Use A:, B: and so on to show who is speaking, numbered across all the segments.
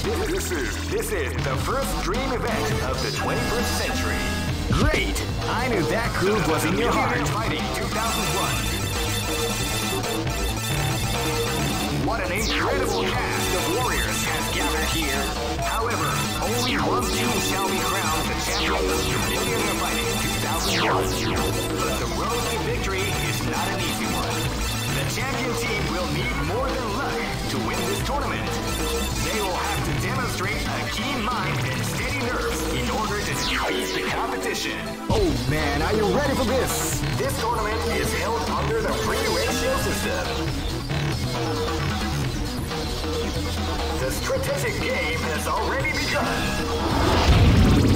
A: This is this is the first dream event of the 21st century. Great! I knew that groove was in your heart. Fighting 2001. What an incredible cast of warriors has gathered here. However, only one team shall be crowned the champions of Millionaire Fighting 2001. But the road to victory is not an easy one. The champion team will need more than luck to win this tournament. They will have to demonstrate a keen mind and steady nerves in order to defeat the competition. Oh man, are you ready for this? This tournament is held under the free ratio system. The strategic game has already begun.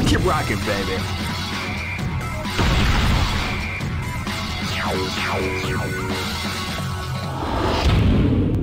A: Keep rocking, baby.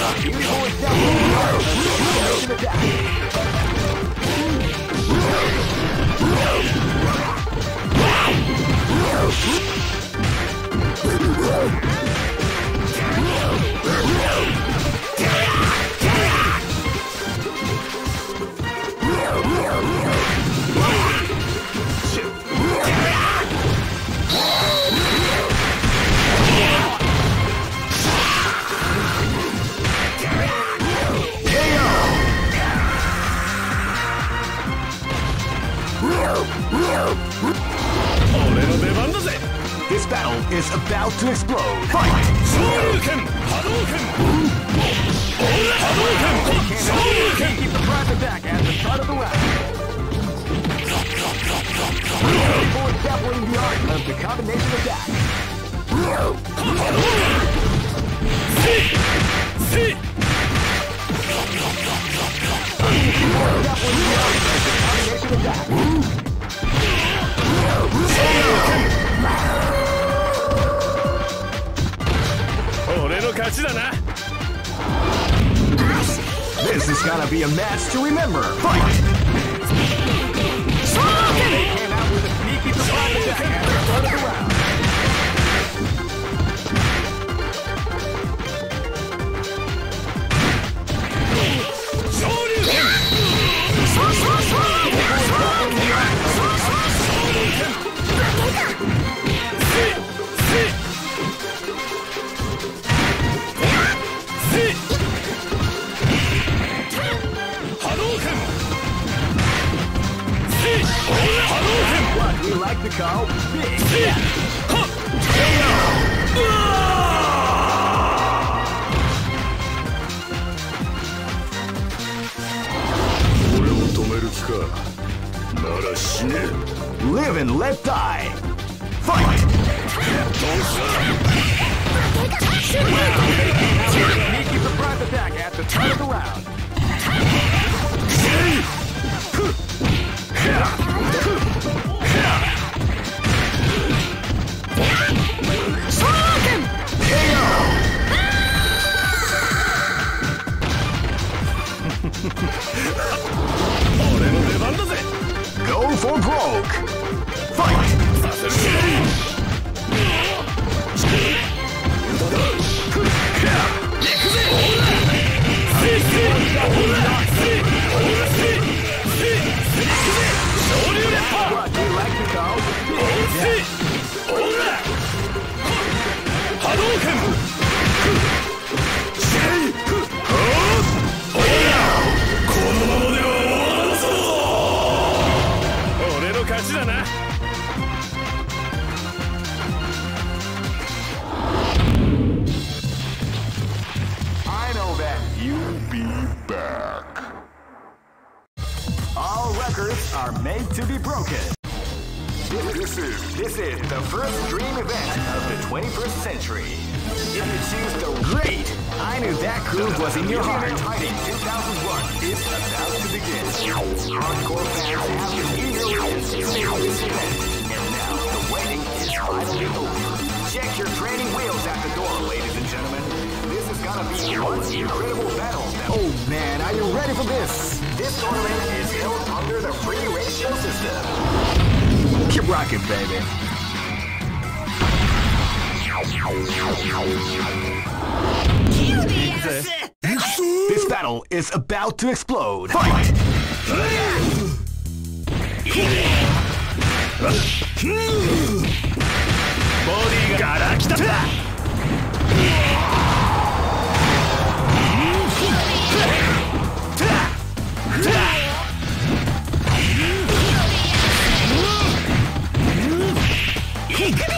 A: This about to explode. Fight! Keep the private back at the start of the round. The art of the combination attack. Of combination attack. This is gonna be a match to remember. Fight! Came out with a sneaky surprise at the of the round. We like to call Big. Live and let die. Fight! Sneaky surprise attack at the start of the round. 俺の出番だぜ Go for broke! Fight! させる broken.
B: This is this is the first dream event of the 21st century. If you choose the great, I knew that groove was in your heart. Fighting 2001 is about to begin. Hardcore fans have been eagerly anticipating this event, and now the waiting is finally over. Check your training wheels at the door, ladies and gentlemen. This is gonna be one incredible battle. oh man, are you ready for this? This tournament under the free ratio system. Keep rocking, baby. This battle is about to explode. Fight! Body から来た
A: 勝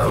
A: ち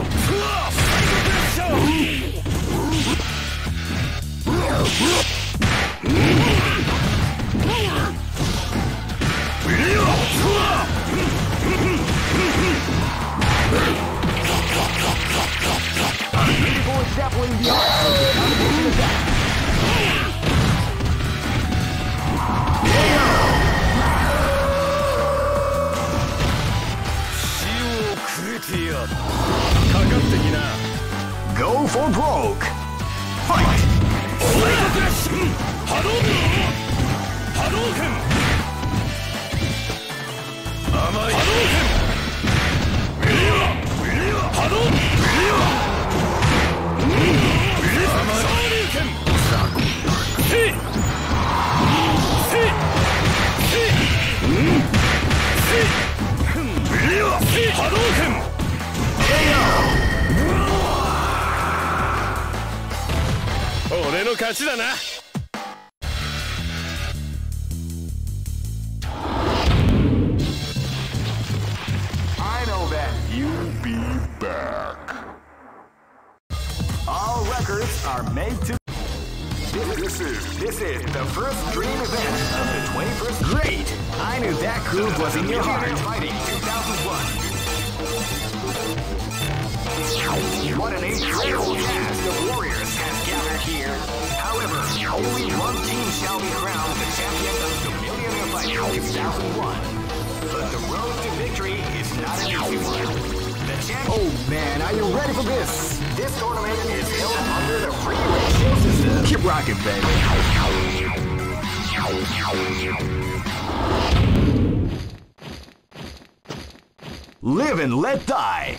A: Let Die.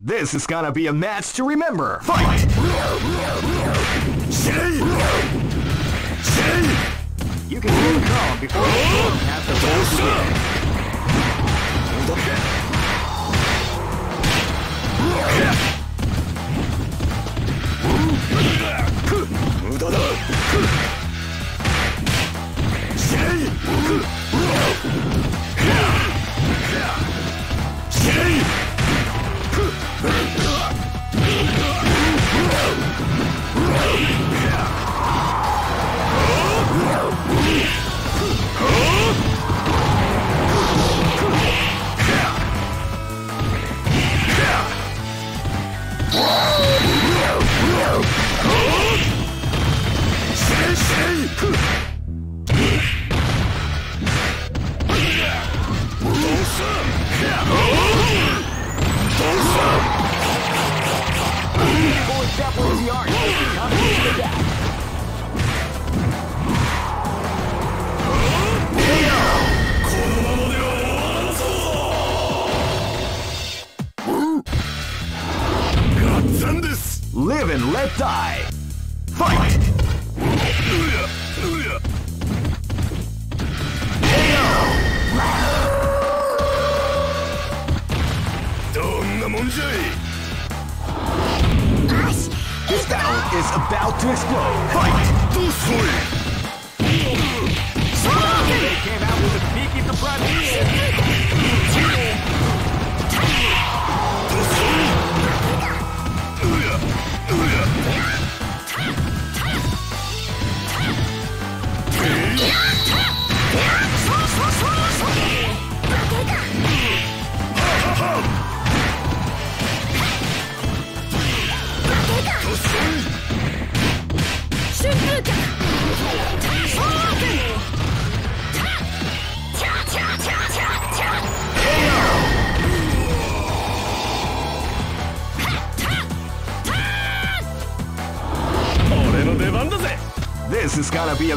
A: This is gonna be a match to remember! Fight!
C: Shade! Shade!
A: You can get calm before you have the ball. Shade! Shade! This is Live and let die. Fight! KO! This battle is about to explode. Fight! They came out with a peaky surprise. This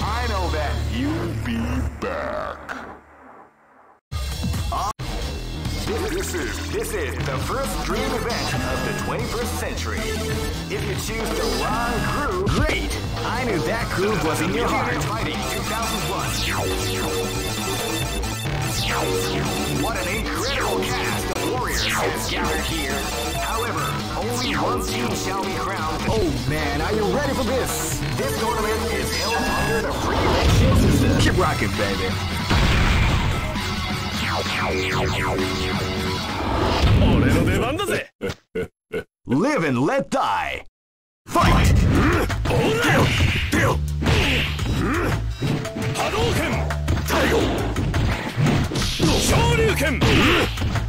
A: I know that you'll be back. Uh, this, is this is the first dream event of the 21st century. If you choose the wrong groove, great. I knew that groove was in your heart. Fighting 2001. What an incredible cast warriors has gathered here. However, only one team shall be crowned. Oh man, are you ready for this? This tournament is held under the free ratio system. Keep rocking, baby.
C: 俺の出番だぜ
A: Live and let die. Fight!
C: 波動拳太陽昇竜拳はっは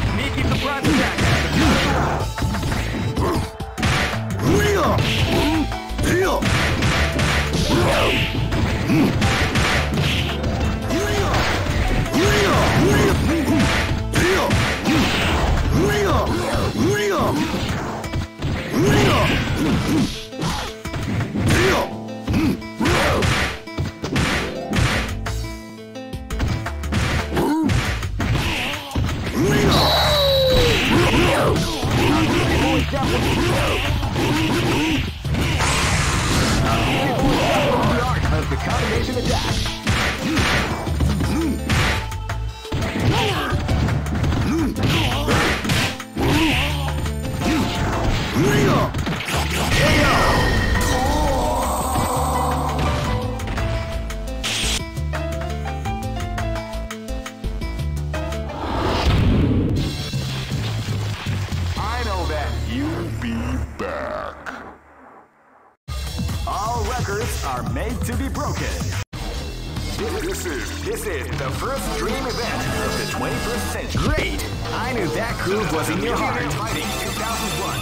A: you'll be back. All records are made to be broken. This is this is the first dream event of the 21st century. Great! I knew that groove was in your heart. Fighting 2001.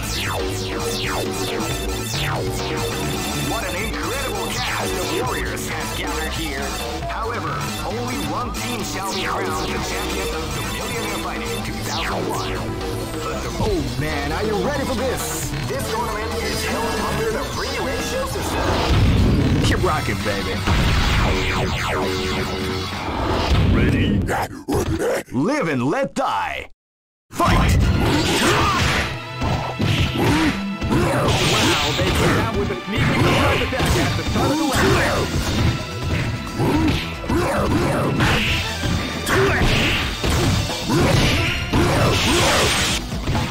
A: What an incredible cast of warriors has gathered here. However, only one team shall be crowned the champion of the Millionaire Fighting 2001. Oh man, are you ready for this? This tournament is held under the free ratio system. Keep rocking, baby. Ready? Live and let die. Fight!
C: Wow, they came out with a sneaky surprise attack at the start of the round.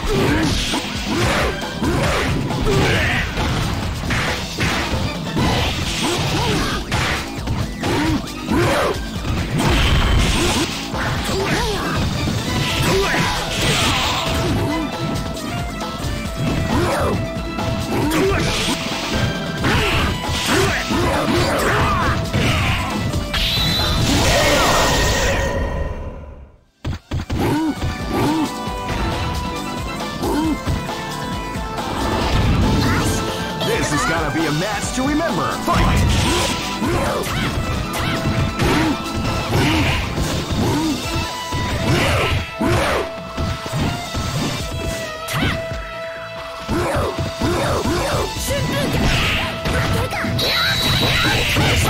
A: This a match to remember. Fight! This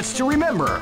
A: stats to remember.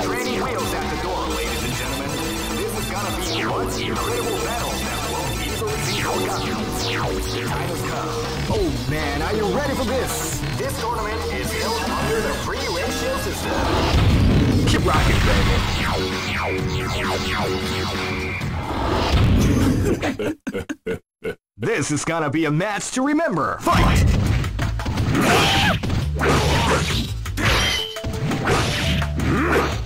A: training wheels at the door, ladies and gentlemen. This is gonna be one incredible battle that will easily be forgotten. Time has come. Oh man, are you ready for this? This tournament is held under the free ratio system. Keep rocking, baby. this is gonna be a match to remember. Fight!
C: Fight.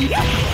C: Yeah!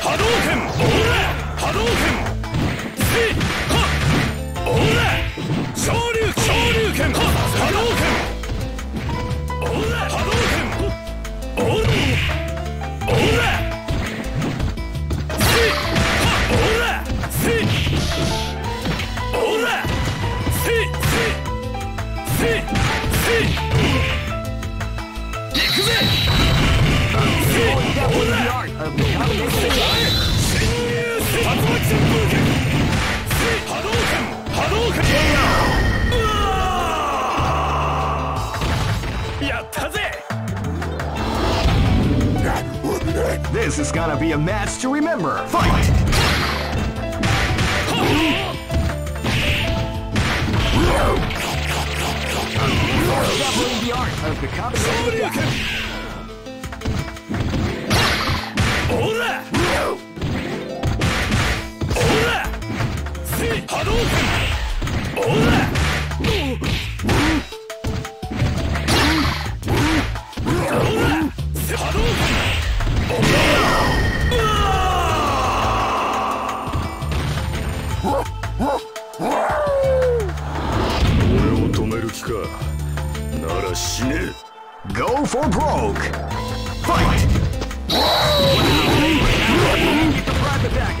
C: 波動拳波動拳
A: gonna be a match to remember. Fight! Discovering the Oh! for broke. Fight! The attack,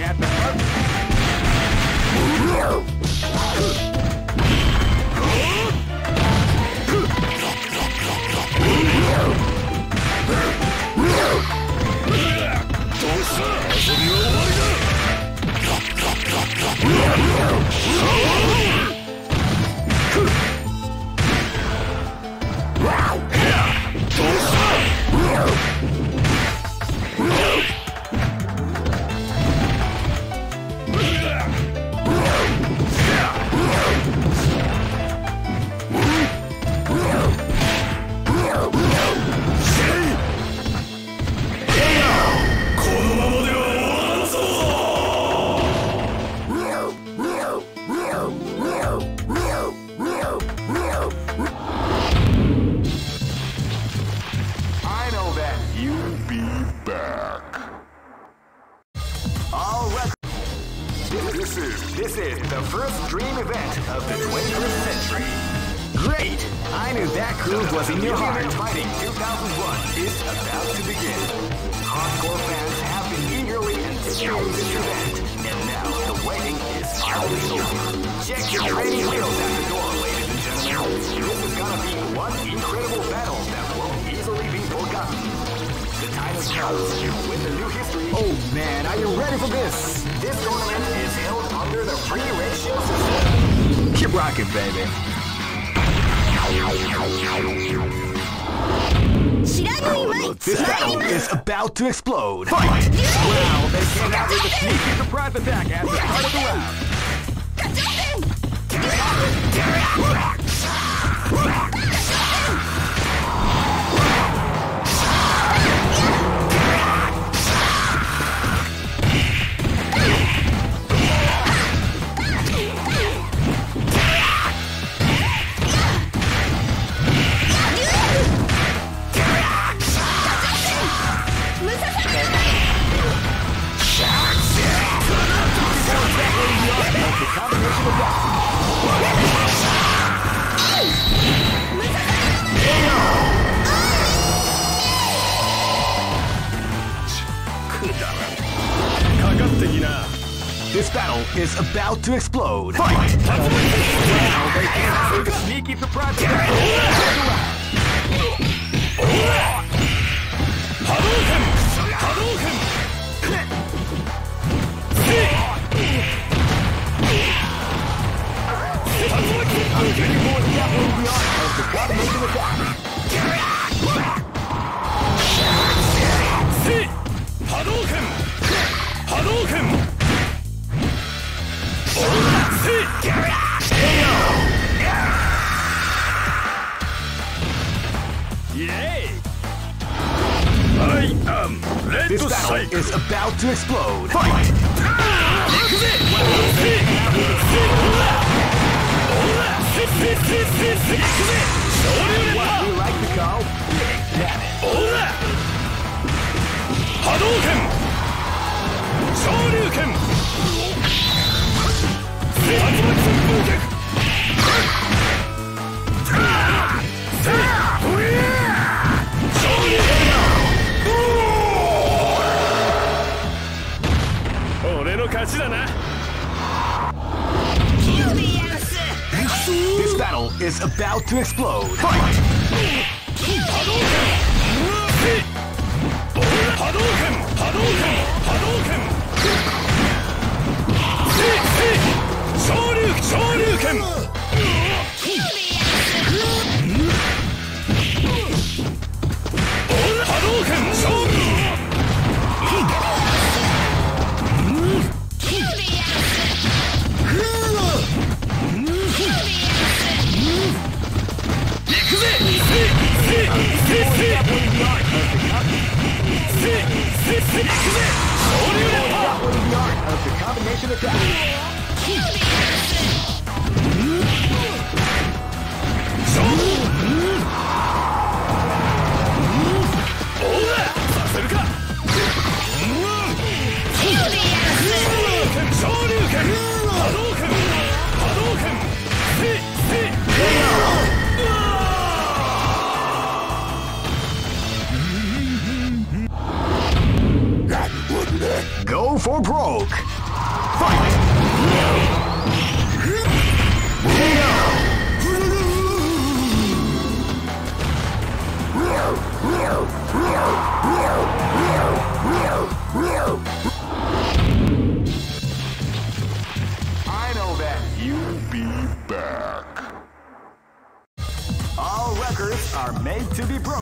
A: This battle is about to explode. Fight! Sneaky surprise.
C: I'm
A: getting more the the.
C: 波動拳波動拳せいイエーイ I am Red
A: This battle
C: Cycle
A: is about to explode. Fight!
C: 行 波動拳昇竜拳竜巻旋風脚せい昇竜俺の勝ちだな
A: This battle is about to explode. Fight!
C: 動拳波動拳。昇竜昇竜拳。
A: combination attack.
C: オ
A: Go for broke. Fight! I know that you'll be back. All records are made to be broken.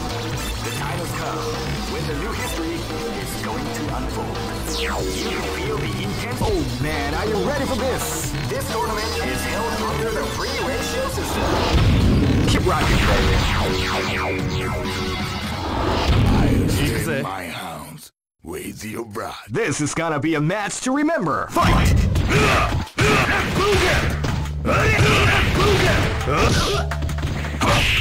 A: time has come when the new history is going to unfold. You feel the intense... Oh man, are you ready for this? This tournament is held under the free ratio system. Keep rocking, baby. I'll my hounds. With your bra. This is gonna be a match to remember. Fight! Fight.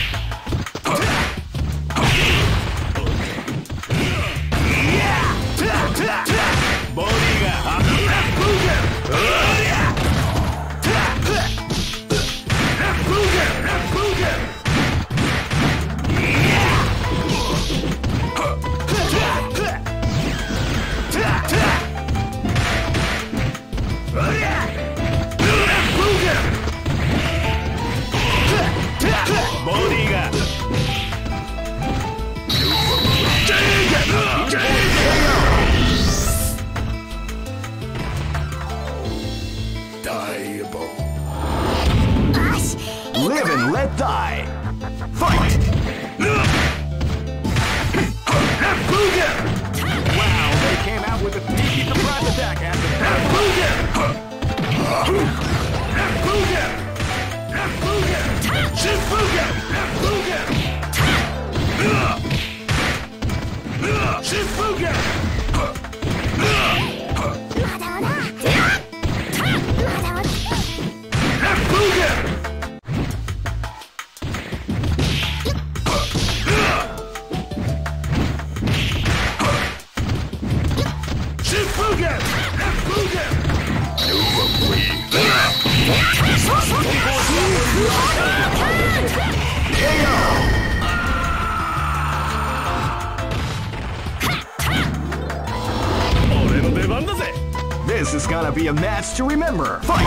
A: To remember. Fight!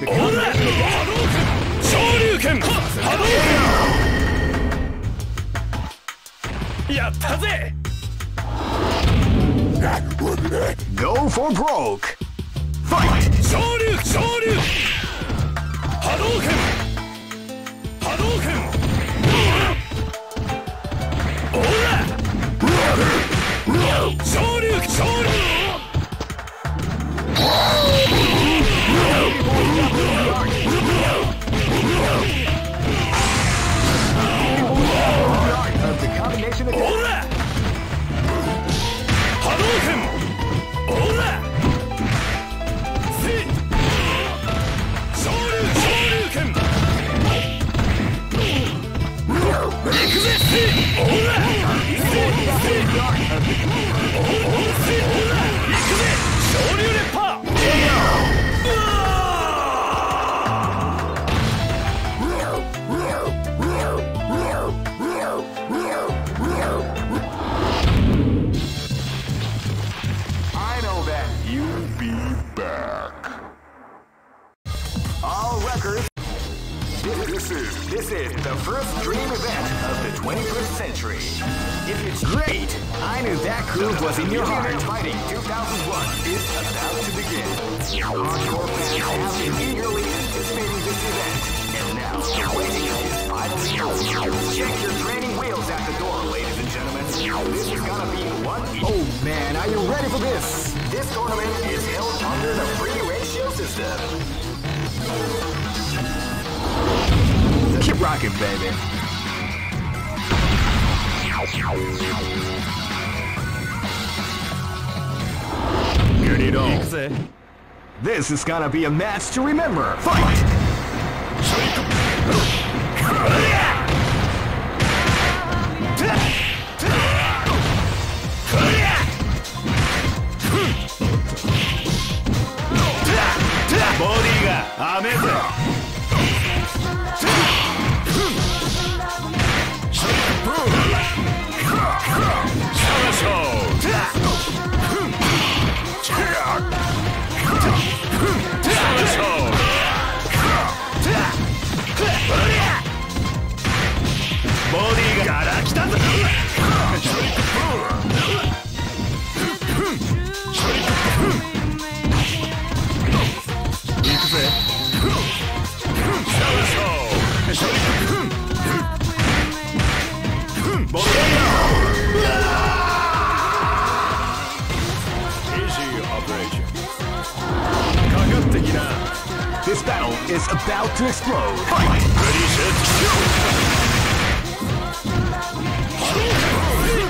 A: The art of the
C: オラ波動拳昇竜拳波動拳やったぜ
A: Go for broke. Fight!
C: 昇竜昇竜波動拳波動拳オラ昇竜昇竜
A: 21st century. If it's great, I knew that groove was in your heart. Fighting 2001 is about to begin. Hardcore fans have been eagerly anticipating this event, and now the waiting is finally over. Check your training wheels at the door, ladies and gentlemen. This is gonna be one. Oh man, are you ready for this? This tournament is held under the free ratio system. Keep rocking, baby. Get it
C: 行くぜ
A: This is gonna be a match to remember. Fight!
C: ボディがガラ来たぞ
B: is about to explode. Fight!
D: Ready, set, shoot!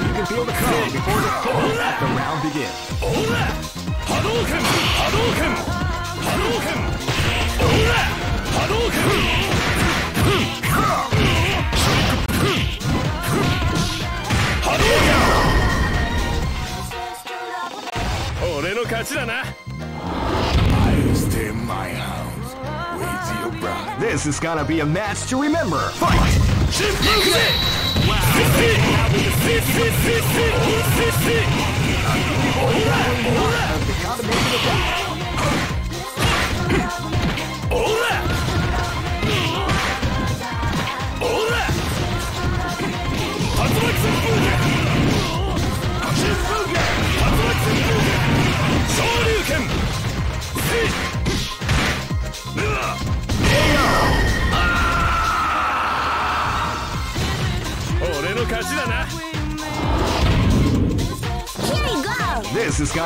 B: You can feel the calm before the storm as the round begins.
D: Hadouken! Hadouken! Hadouken! Hadouken! Hadouken! I
E: stay my house.
B: This is gonna be a match to remember. Fight! She it! Wow.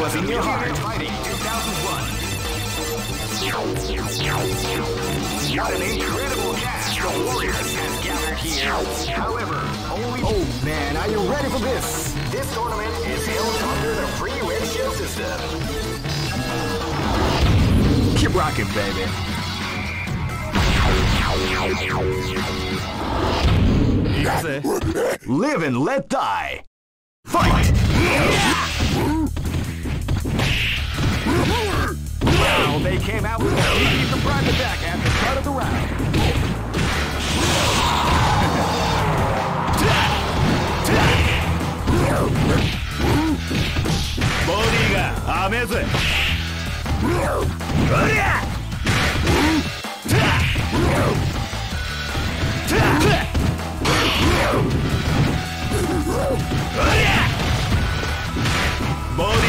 B: was in your heart.
A: Fighting 2001. What an incredible cast the Warriors has gathered here. However, only
B: Oh man, are you ready for this?
A: this tournament is held under the free ratio system.
B: Keep rocking, baby. Live and let die. Fight! Now they came out with a sneaky surprise attack at the start of the round.
D: Body が雨ぜボディ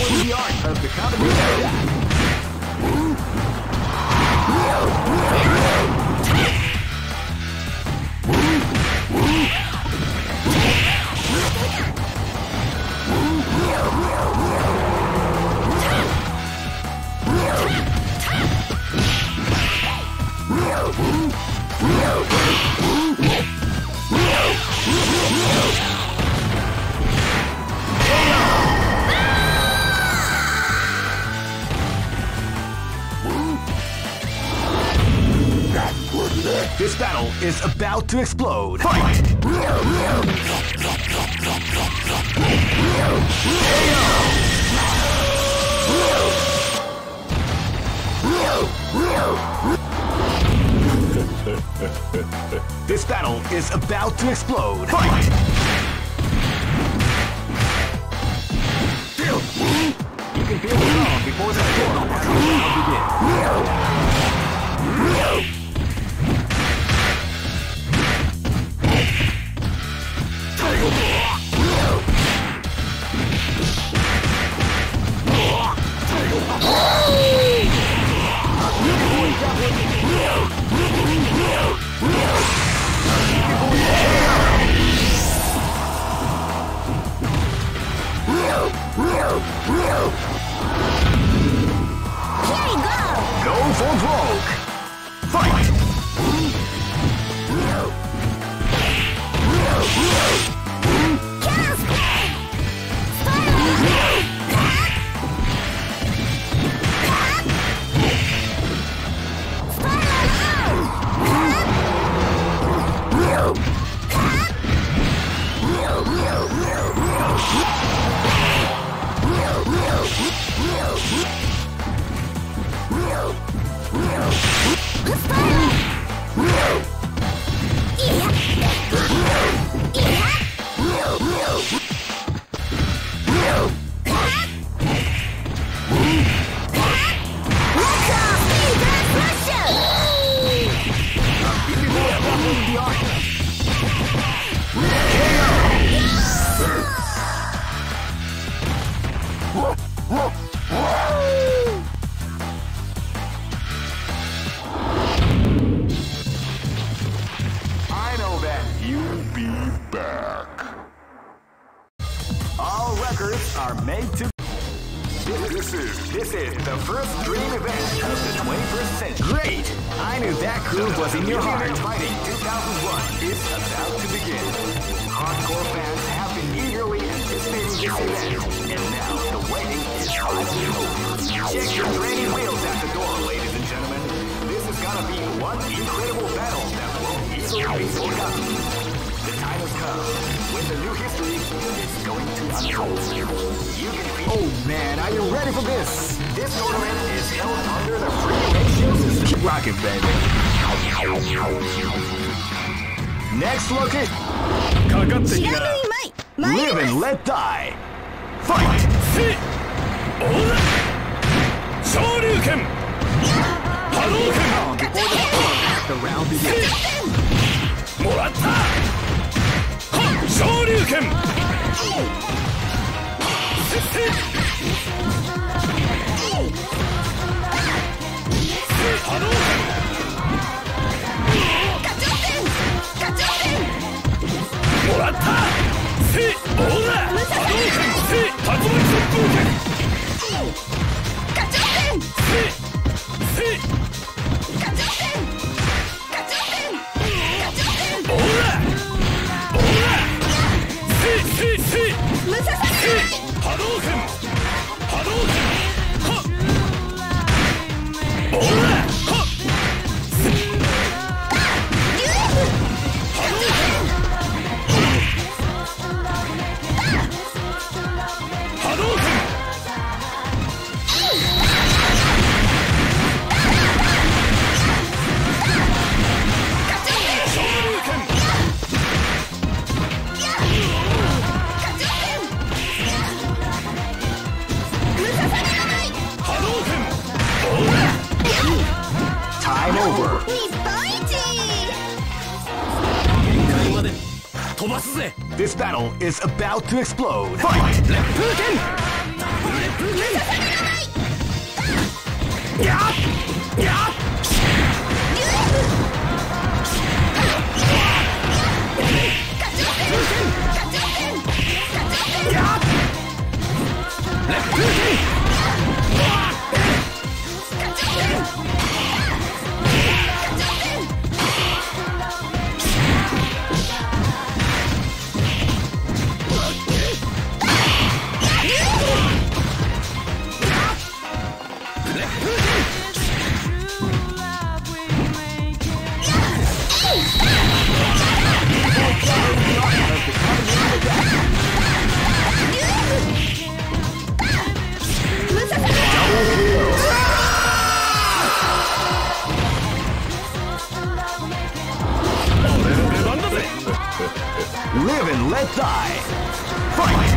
B: was the art
A: Woo! is about to explode. Fight! this battle is about to explode. Fight! You can feel the before the storm. to explode.
C: Live and let die. Fight!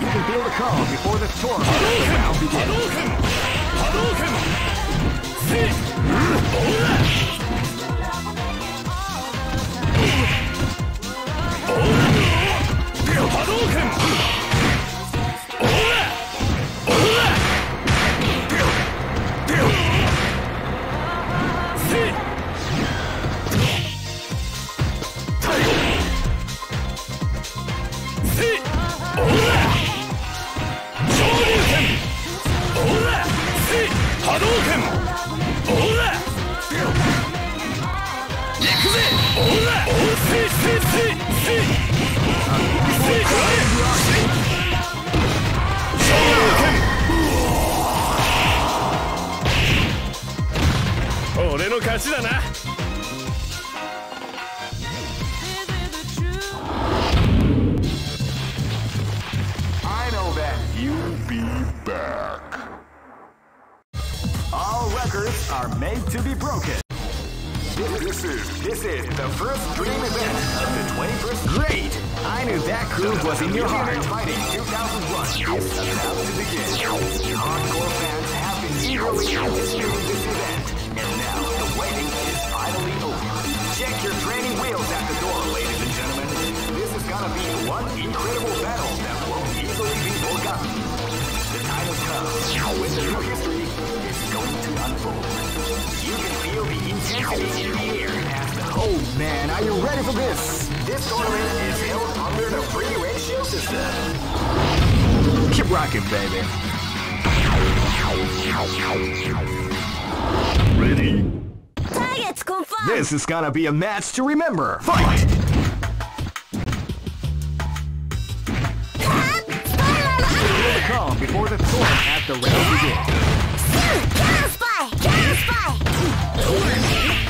C: You can feel the calm before the storm now begins.
A: Hadouken! 勝ちだな。
C: this tournament is held under the free shield system. Keep rocking, baby.
B: Ready?
C: This is gonna be a match to remember! Fight! Fight. calm before the storm at the round begins.
D: chaos, spy! Counter spy!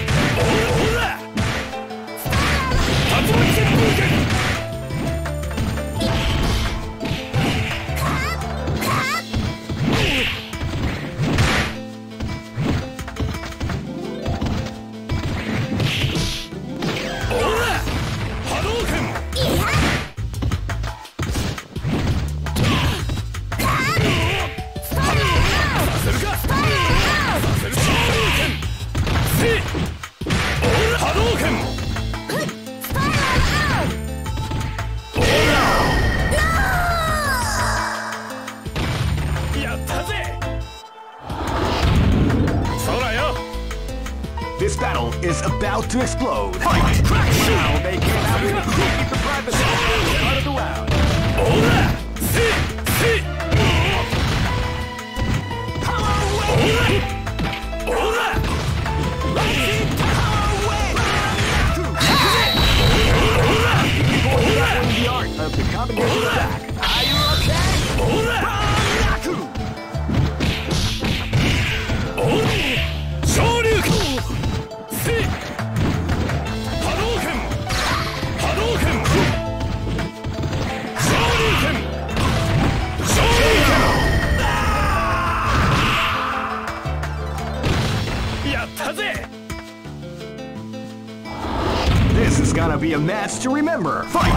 C: to remember. Fight!